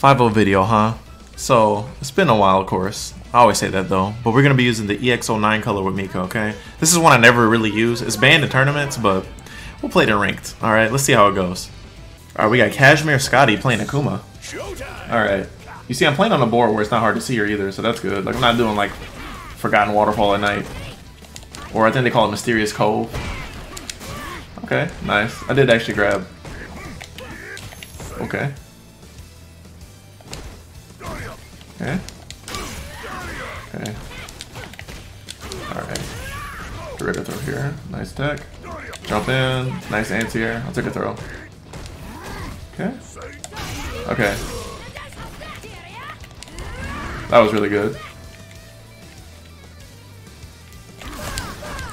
5 video, huh? So, it's been a while, of course. I always say that though, but we're to be using the EX09 color with Mika, okay? This is one I never really use. It's banned in tournaments, but we'll play it in ranked. Alright, let's see how it goes. Alright, we got Kashmir Scotty playing Akuma. Alright. You see, I'm playing on a board where it's not hard to see her either, so that's good. Like, I'm not doing, like, Forgotten Waterfall at night. Or I think they call it Mysterious Cove. Okay, nice. I did actually grab. Okay. Okay. Okay. Alright. Direct throw here. Nice tech. Jump in. Nice anti-air. I'll take a throw. Okay. Okay. That was really good.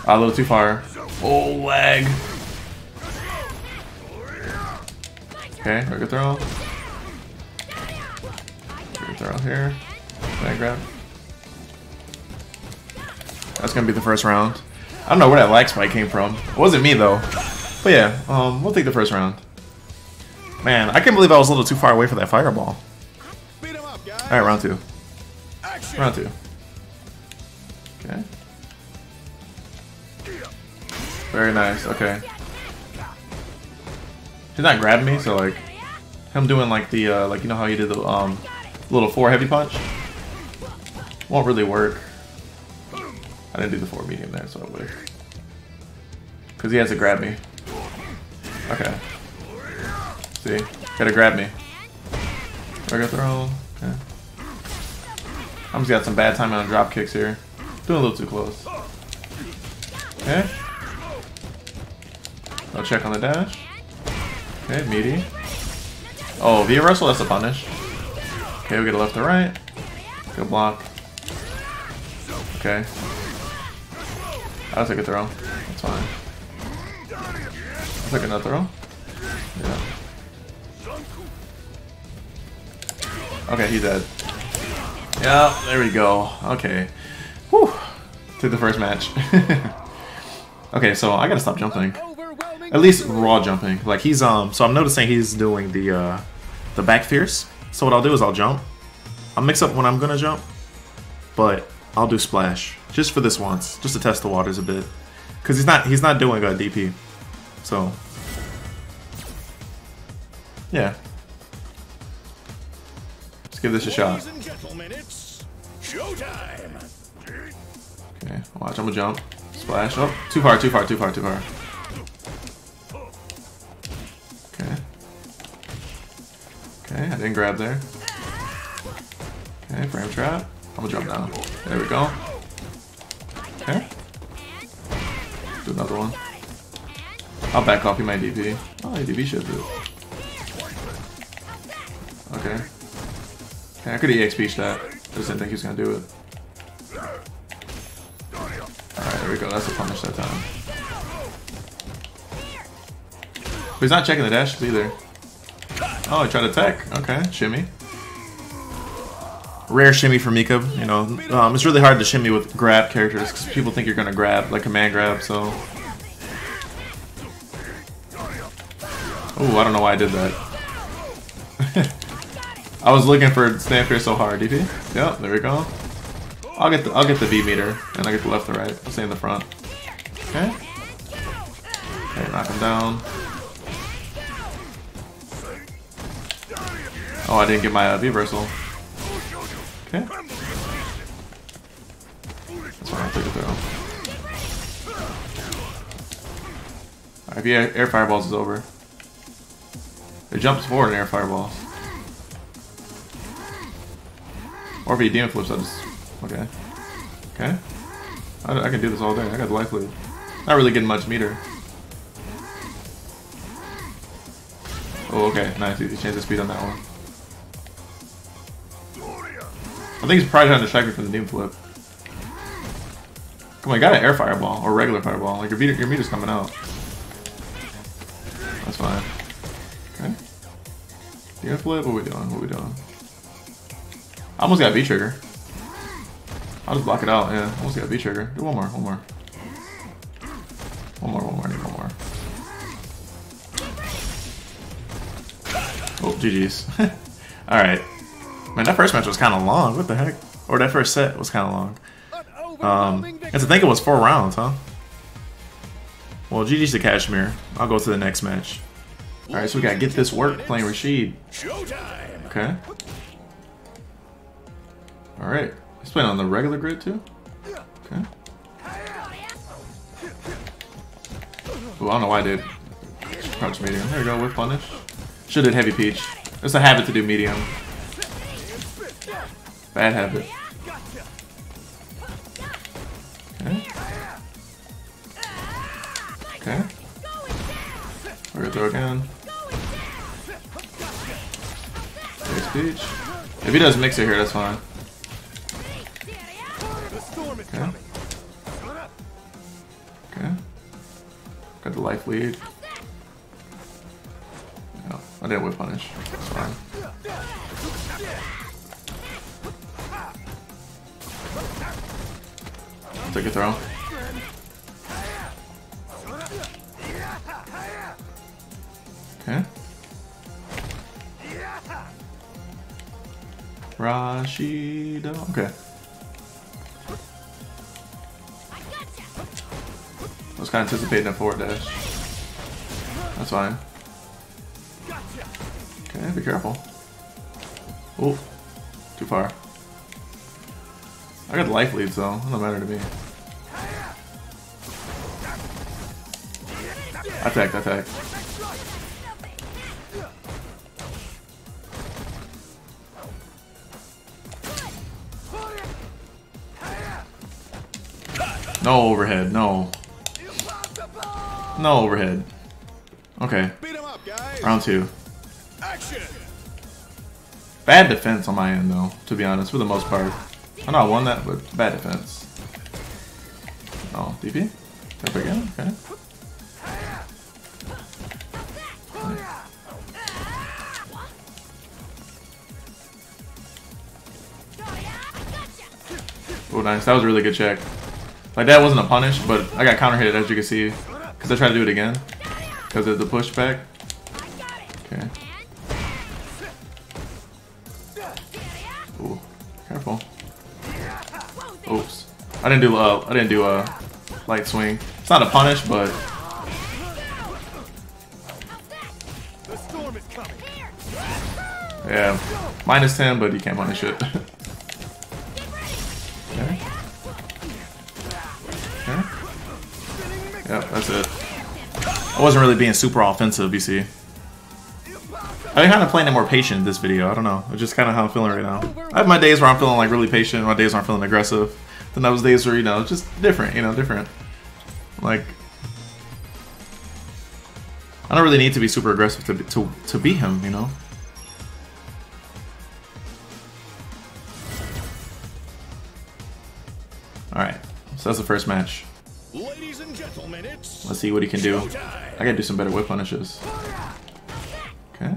Ah, a little too far. Oh, lag. Okay, regular throw. Throw here. Lag grab. That's gonna be the first round. I don't know where that lag spike came from. It wasn't me though. But yeah, um, we'll take the first round. Man, I can't believe I was a little too far away for that fireball. Alright, round two. Round two. Okay. Very nice, okay. He's not grabbing me, so like, him doing like the, uh, like, you know how you did the, um, little four heavy punch? Won't really work. I didn't do the four medium there, so it would. Because he has to grab me. Okay. See? Gotta grab me. Regular throw. Okay. I'm just got some bad timing on drop kicks here. Doing a little too close. Okay. I'll check on the dash. Okay, meaty. Oh, V-reversal, that's a punish. Okay, we get a left to right. Good block. Okay. I'll take a throw. That's fine. I'll take another throw. Yeah. Okay, he's dead. Yeah, there we go. Okay. Whew. Took the first match. okay, so I gotta stop jumping. At least raw jumping. Like he's um so I'm noticing he's doing the uh the back fierce. So what I'll do is I'll jump. I'll mix up when I'm gonna jump, but I'll do splash. Just for this once. Just to test the waters a bit. Cause he's not he's not doing a DP. So Yeah. Let's give this a shot. Okay, watch, I'm gonna jump. Splash. Oh, too far, too far, too far, too far. Grab there. Okay, frame trap. I'm gonna jump down. There we go. Okay. Do another one. I'll back you might DP. Oh, he DP should do. Okay. Okay, I could EXP that. Just didn't think he was gonna do it. Alright, there we go. That's a punish that time. But he's not checking the dashes either. Oh, I tried to tech. Okay, shimmy. Rare shimmy for Mika. You know, um, it's really hard to shimmy with grab characters because people think you're gonna grab, like command grab. So. Oh, I don't know why I did that. I was looking for Snap here so hard. DP? Yep, there we go. I'll get the I'll get the V meter and I get the left to right. I'll stay in the front. Okay. Okay, knock him down. Oh, I didn't get my uh, V versal. Okay. That's fine, I'll take a throw. Alright, if he air, air fireballs is over. It jumps forward in air fireballs. Or if he demon flips, I just okay. Okay. I, I, can do this all day. I got the life lead. Not really getting much meter. Oh, okay. Nice. He changed the speed on that one. I think he's probably trying to distract me from the demon flip. Come on, you got an air fireball or regular fireball. Like your meter, your meter's coming out. That's fine. Okay. Demon flip. What we doing? What are we doing? I almost got V trigger. I'll just block it out, yeah. Almost got V trigger. Do one more, one more. One more, one more, need one more. Oh, GG's. Alright. Man, that first match was kind of long. What the heck? Or that first set was kind of long. Um, and to think it was four rounds, huh? Well, GG's to Kashmir. I'll go to the next match. Alright, so we gotta get this work playing Rashid. Okay. Alright. He's playing on the regular grid too? Okay. Ooh, I don't know why I did. Crouch medium. There we go, with punish. Should have heavy peach. It's a habit to do medium. Bad habit. Okay. Okay. We're gonna throw again. There's Peach. If he does mix it here, that's fine. Okay. Okay. Got the life lead. No, I didn't whiff punish. That's fine. Take a throw. Okay. Rashida. Okay. I was kind of anticipating a forward dash. That's fine. Okay, be careful. Oh, too far. I got life leads though. It don't matter to me. Attack, attack. No overhead, no. No overhead. Okay. Round two. Bad defense on my end though, to be honest, for the most part. Oh, I know I won that, with bad defense. Oh, DP? Tap again? Okay. Oh, nice. That was a really good check. Like, that wasn't a punish, but I got counter hit, as you can see. Because I tried to do it again. Because of the pushback. Okay. I didn't do uh I didn't do a light swing. It's not a punish, but Yeah. Minus 10, but you can't punish it. Yep, that's it. I wasn't really being super offensive, you see. I'm kind of playing it more patient in this video. I don't know. It's just kind of how I'm feeling right now. I have my days where I'm feeling like really patient. My days where I'm feeling aggressive. Then those days where you know just different. You know, different. Like I don't really need to be super aggressive to to to beat him. You know. All right. So that's the first match. Ladies and gentlemen, let's see what he can do. I gotta do some better whiff punishes. Okay.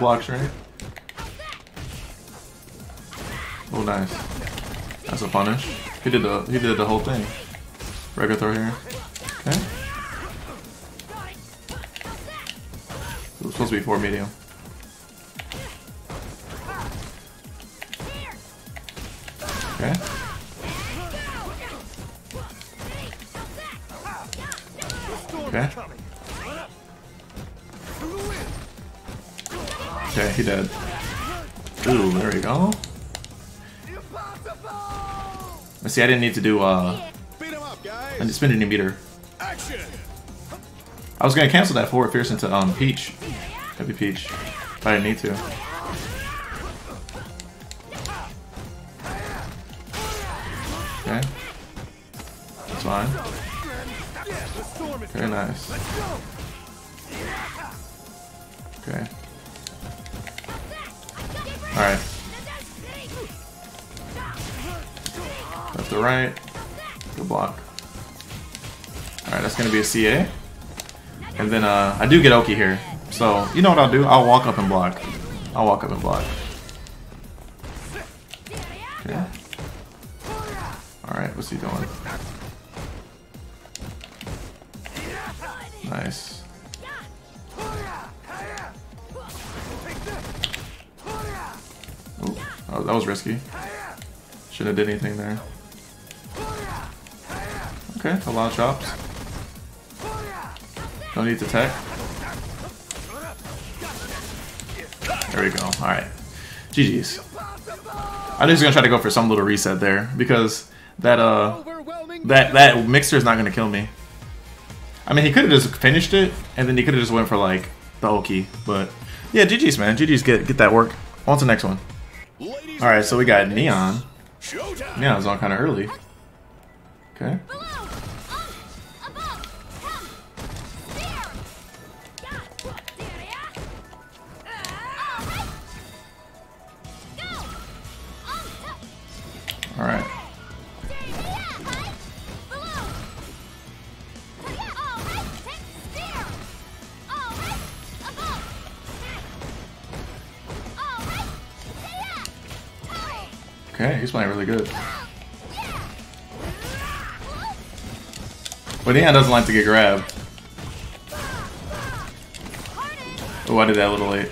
A little block strength. Oh, nice. That's a punish. He did the he did the whole thing. Regular throw here. Okay. It was supposed to be four medium. Okay. He dead. Ooh, there we go. Let's see, I didn't need to do, uh... I didn't spin any meter. I was gonna cancel that forward fierce into, um, Peach. Heavy Peach. But I didn't need to. Okay. That's fine. Very nice. Okay. Alright. Left to right. Good block. Alright, that's gonna be a CA. And then uh, I do get Oki here. So, you know what I'll do? I'll walk up and block. I'll walk up and block. Okay. Alright, what's he doing? Nice. That was risky. Shouldn't have did anything there. Okay, a lot of chops. Don't need to tech. There we go. Alright. GG's. I knew he was gonna try to go for some little reset there because that uh that that mixer is not gonna kill me. I mean, he could have just finished it and then he could have just went for like the Oki, but yeah, GG's man. GG's get get that work. On to the next one. All right, so we got Neon. Neon's on kind of early. Okay. Okay, he's playing really good. But Neon doesn't like to get grabbed. Oh, I did that a little late.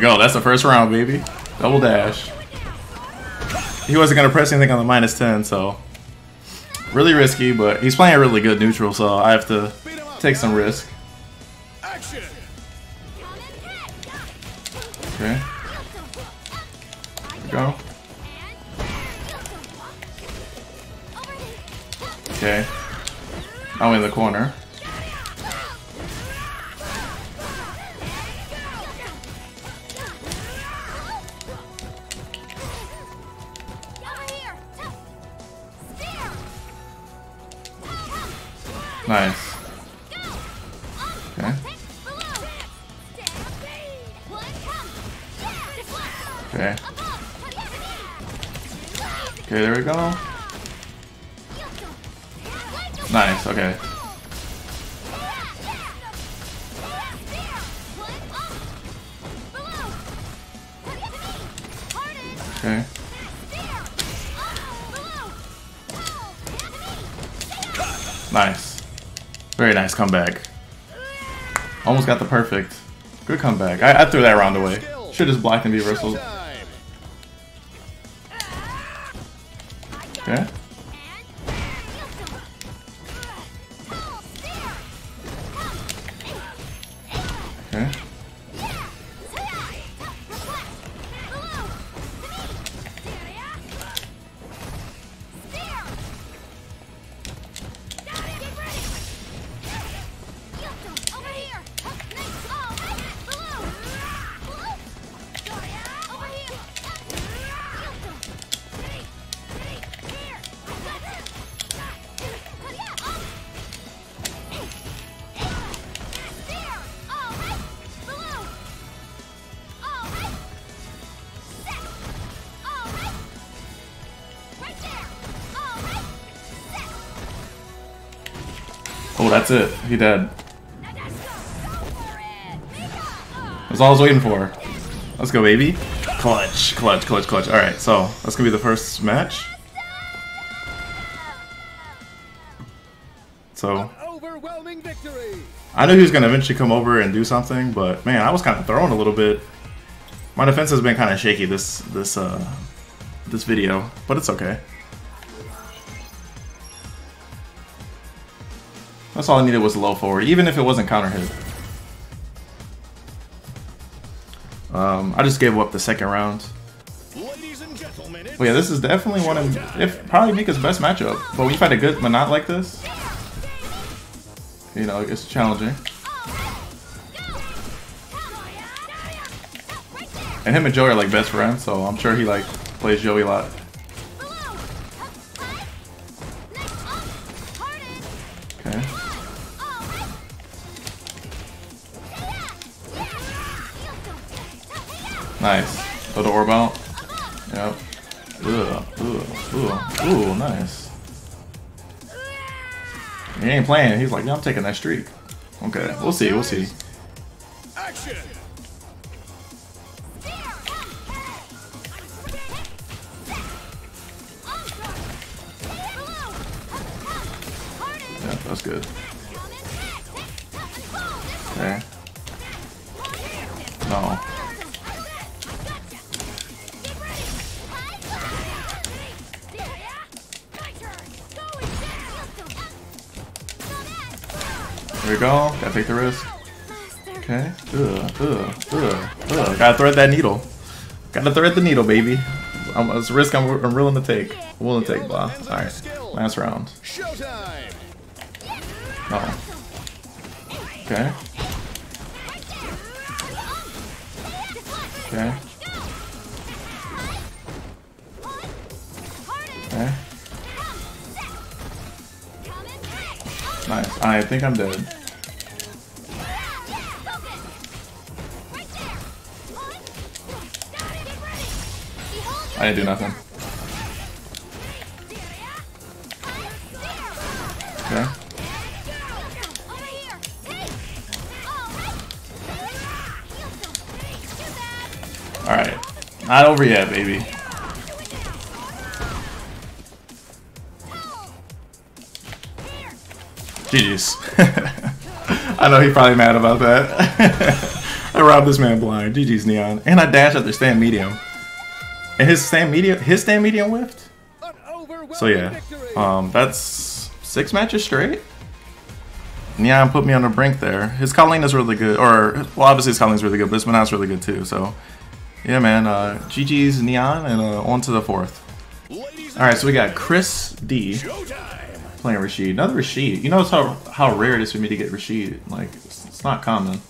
Go. That's the first round, baby. Double dash. He wasn't going to press anything on the minus 10, so... Really risky, but he's playing a really good neutral, so I have to take some risk. Okay. Go. Okay. I'm in the corner. Nice. Okay. Okay. Okay, there we go. Nice, okay. Okay. Nice. Very nice comeback. Almost got the perfect. Good comeback. I, I threw that round away. Should just blocked and be reversal. That's it. He dead. That's all I was waiting for. Let's go, baby. Clutch, clutch, clutch, clutch. Alright, so that's gonna be the first match. So, I knew he was gonna eventually come over and do something, but man, I was kind of thrown a little bit. My defense has been kind of shaky this this uh this video, but it's okay. That's all I needed was a low forward, even if it wasn't counter hit. Um, I just gave up the second round. But yeah, this is definitely one of, if probably Mika's best matchup. But when you fight a good Menat like this, you know, it's challenging. And him and Joey are like best friends, so I'm sure he like plays Joey a lot. Playing. He's like, yeah, I'm taking that streak. Okay, we'll see, we'll see. Action! Yeah, that's good. There we go. Gotta take the risk. Okay. Ugh, ugh, ugh, ugh. Gotta thread that needle. Gotta thread the needle, baby. Um, it's a risk I'm, I'm willing to take. I'm willing to take, blah. Alright. Last round. No. Okay. Okay. Okay. Nice. I think I'm dead. I didn't do nothing. Okay. Alright. Not over yet, baby. GG's. I know he's probably mad about that. I robbed this man blind. GG's Neon. And I dashed at their stand medium. And his stand medium his stand medium whiffed? So yeah. Um that's six matches straight. Neon put me on the brink there. His Kolin is really good. Or well obviously his Kolin's really good, but his Menat's really good too, so yeah man, uh GG's Neon and uh, on to the fourth. Alright, so we got Chris D playing Rashid. Another Rashid. You notice how how rare it is for me to get Rashid. Like it's, it's not common.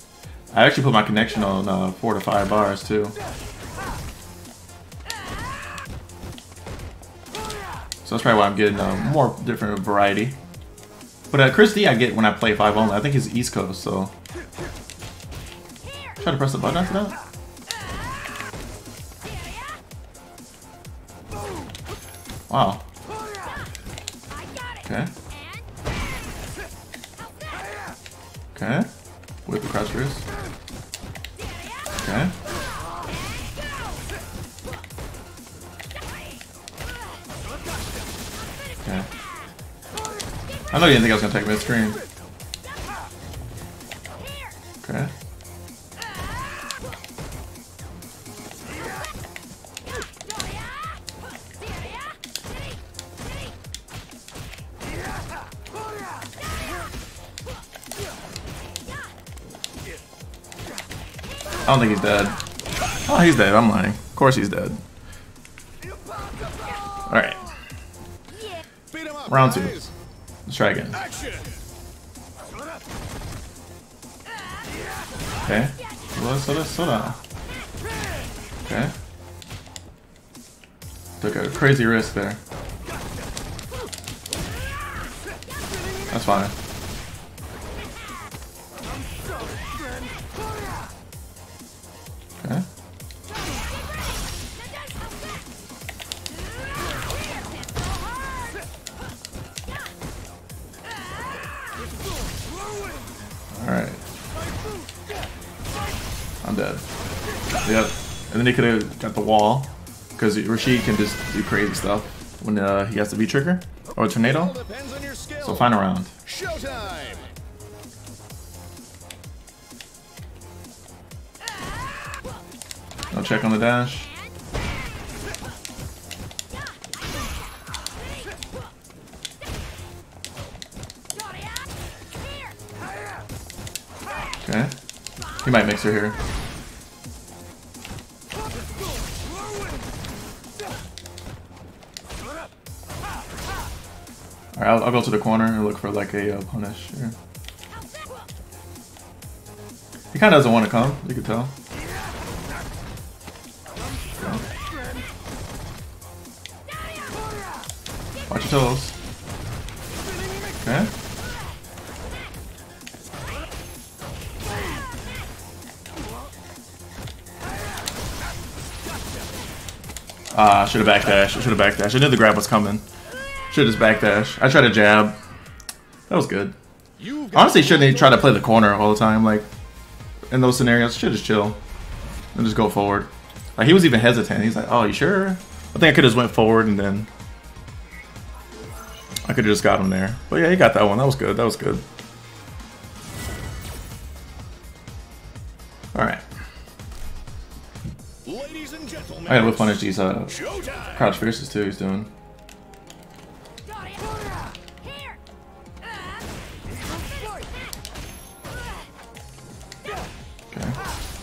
I actually put my connection on uh, four to five bars too. So that's probably why I'm getting uh, more different variety. But uh, Chris D I get when I play five only. I think he's East Coast, so try to press the button after that. Wow. Know you didn't think I was gonna take mid screen. Okay. I don't think he's dead. Oh, he's dead. I'm lying. Of course he's dead. Alright. Round two. Let's try again. Okay. Soda, soda, soda. Okay. Took a crazy risk there. That's fine. And then he could have got the wall. Because Rashid can just do crazy stuff when uh, he has the V-trigger. Or tornado. Depends on your skill. So final round. Showtime! No check on the dash. Okay. He might mix her here. I'll, I'll go to the corner and look for like a uh. He kind of doesn't want to come, you can tell. Watch your toes. Okay. Ah, should have backdash. I Should have backdash. I knew the grab was coming. Should just backdash. I tried to jab. That was good. Honestly, shouldn't he try to play the corner all the time. Like in those scenarios, should just chill and just go forward. Like he was even hesitant. He's like, "Oh, you sure?" I think I could have just went forward and then I could have just got him there. But yeah, he got that one. That was good. That was good. All right. Ladies and gentlemen. I gotta whiff punish these uh, crouch fierces too. He's doing.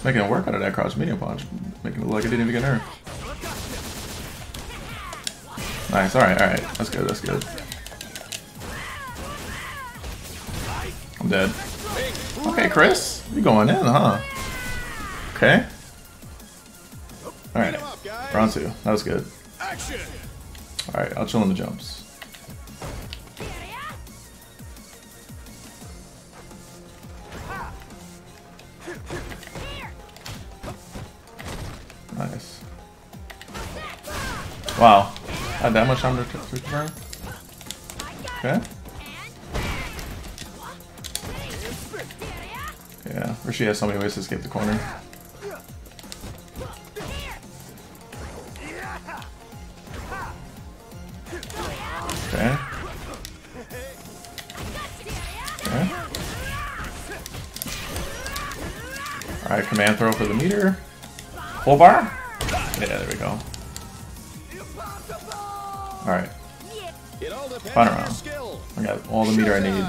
Making it work out of that crouch medium punch. Making it look like it didn't even get nerfed. Nice, alright, alright. That's good, that's good. I'm dead. Okay, Chris. You going in, huh? Okay. Alright. Round two. That was good. Alright, I'll chill in the jumps. Wow. Had that much time to confirm? Okay. Yeah, or she has so many ways to escape the corner. Okay. Okay. Alright, command throw for the meter. Full bar? Alright, Final round. I got all the meter I need.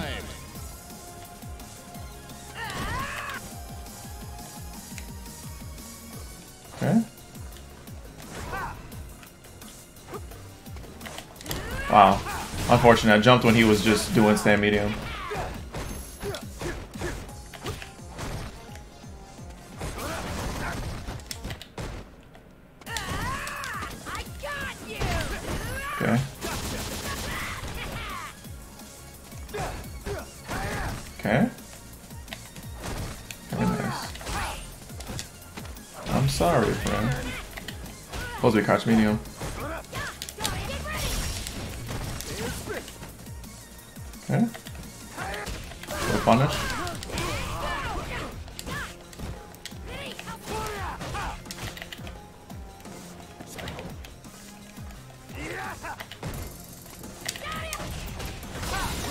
Okay. Wow. Unfortunate. I jumped when he was just doing stand medium. Be crouch medium. Okay. Go punish.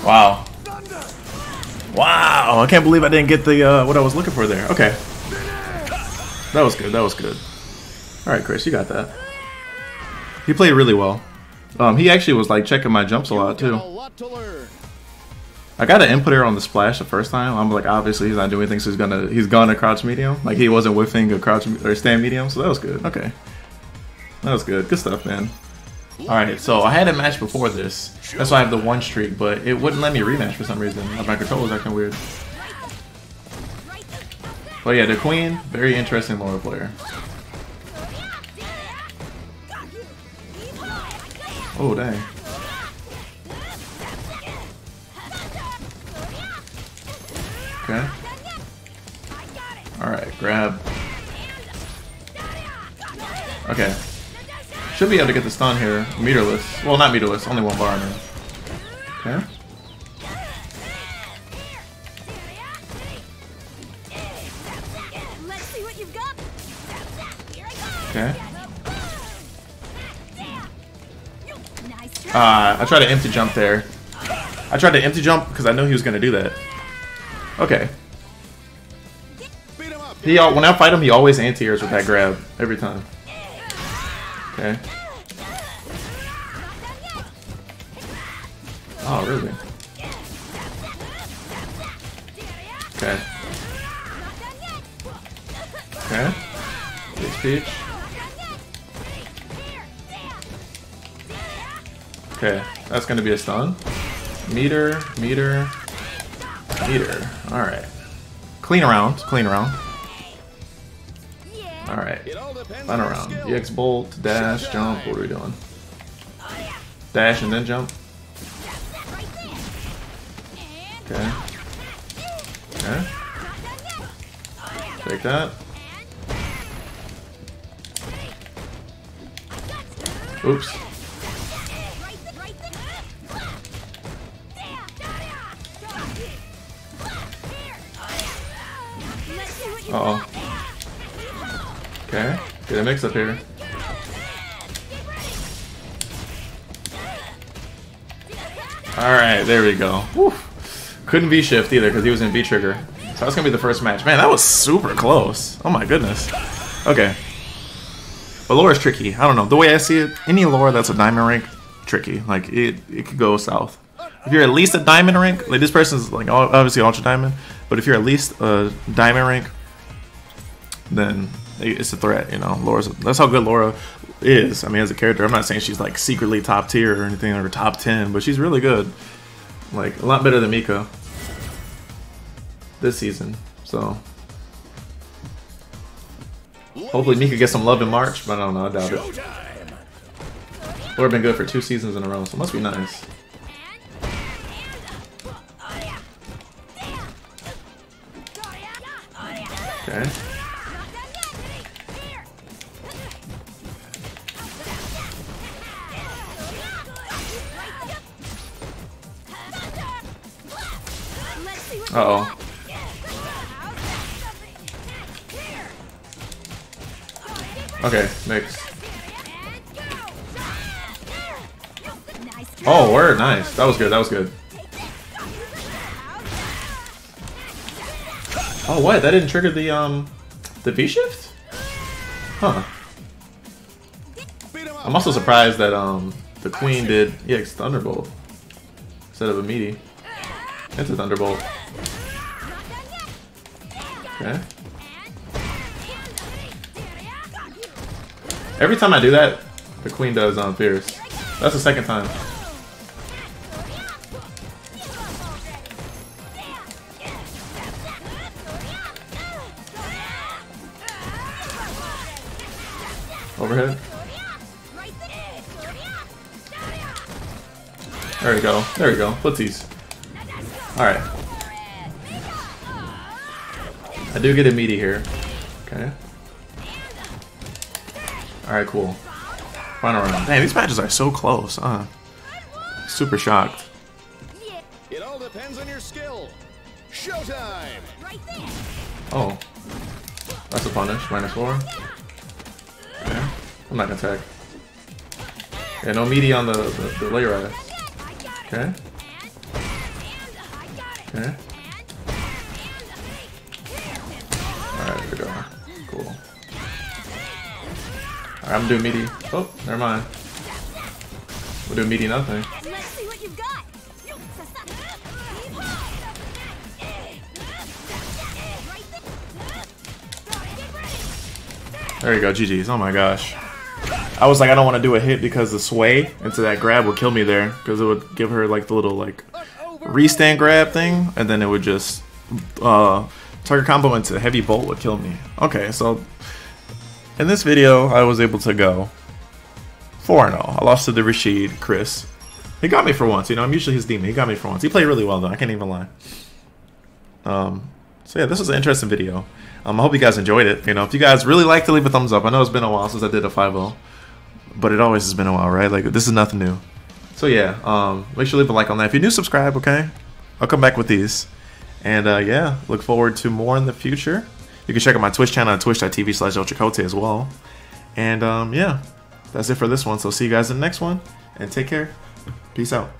Wow. Wow, I can't believe I didn't get the uh, what I was looking for there. Okay. That was good. That was good. All right, Chris, you got that. He played really well. Um, he actually was like checking my jumps a lot too. a lot to learn. I got an input error on the splash the first time. I'm like, obviously he's not doing anything, so he's gonna he's gonna crouch medium. Like he wasn't whiffing a crouch or stand medium, so that was good. Okay, that was good. Good stuff, man. All right, so I had a match before this. That's why I have the one streak, but it wouldn't let me rematch for some reason. My control was acting weird. But yeah, the queen, very interesting Laura player. Oh dang. Okay. Alright, grab. Okay. Should be able to get the stun here. Meterless. Well, not meterless. Only one bar, mean. Okay. Uh, I tried to empty jump there. I tried to empty jump because I knew he was going to do that. Okay. He When I fight him, he always anti-airs with that grab. Every time. Okay. Oh, really? Okay. Okay. Peach, peach. Okay, that's gonna be a stun. Meter, meter, meter. Alright. Clean around, clean around. Alright. Run around. EX bolt, dash, jump. What are we doing? Dash and then jump. Right there. And Okay. Okay. Take that. Oops. Uh oh. Okay. Get a mix up here. Alright, there we go. Whew. Couldn't V shift either because he was in V trigger. So that's gonna be the first match. Man, that was super close. Oh my goodness. Okay. But Laura's tricky. I don't know. The way I see it, any Laura that's a diamond rank, tricky. Like it, it could go south. If you're at least a diamond rank, like this person's like obviously ultra diamond, but if you're at least a diamond rank, then it's a threat. You know, Laura's that's how good Laura is. I mean, as a character, I'm not saying she's like secretly top tier or anything or top ten, but she's really good. Like a lot better than Mika this season. So hopefully Mika gets some love in March, but I don't know. I doubt it. Laura been good for two seasons in a row, so it must be nice. Okay. Uh oh. Okay, mix. Oh, word, nice. That was good. That was good. Oh, what? That didn't trigger the um, the V shift? Huh. I'm also surprised that um, the Queen did EX Thunderbolt instead of a meaty. It's a Thunderbolt. Okay. Every time I do that, the Queen does um, Fierce. That's the second time. Overhead. There we go. There we go. Footsies. Alright. I do get a meaty here. Okay. Alright, cool. Final round. Dang, these matches are so close. Uh, super shocked. It all depends on your skill. Showtime. Right. Oh. That's a punish. Minus four. Okay. I'm not gonna attack. Yeah, no meaty on the, the, the layer eye. Okay. Okay. Alright, I'm doing meaty. Oh, never mind. We're doing meaty nothing. Let's see what you've got. There you go, GG's. Oh my gosh. I was like, I don't want to do a hit because the sway into that grab would kill me there. Because it would give her like the little like restand grab thing. And then it would just uh, target combo into heavy bolt would kill me. Okay, so in this video, I was able to go 4-0. I lost to the Rashid, Chris. He got me for once, you know, I'm usually his demon. He got me for once. He played really well though, I can't even lie. Um, so yeah, this was an interesting video. Um, I hope you guys enjoyed it. You know, if you guys really like to leave a thumbs up. I know it's been a while since I did a 5-0. but it always has been a while, right? Like this is nothing new. So yeah, um, make sure to leave a like on that. If you're new, subscribe, okay? I'll come back with these. And uh, yeah, look forward to more in the future. You can check out my Twitch channel at twitch.tv slash elchakotay as well. And um, yeah, that's it for this one. So see you guys in the next one. And take care. Peace out.